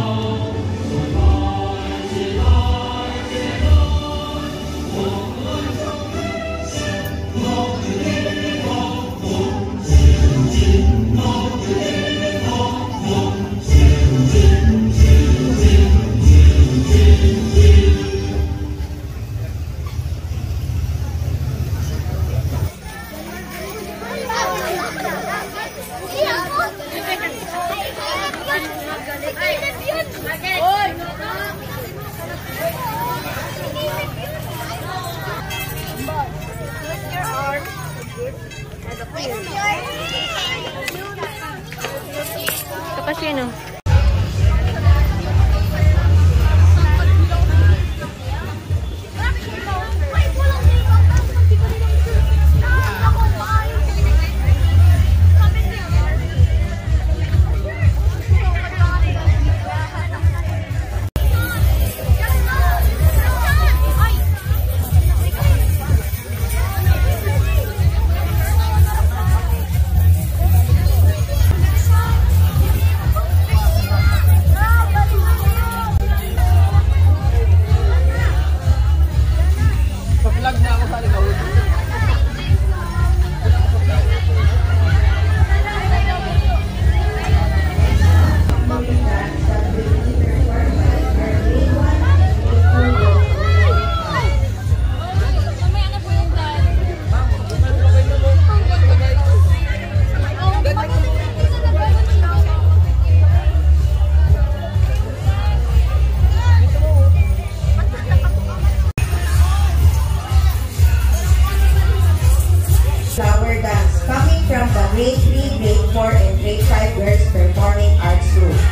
Oh. Tapos yun o. grade 3, grade 4, and grade 5 girls performing arts group.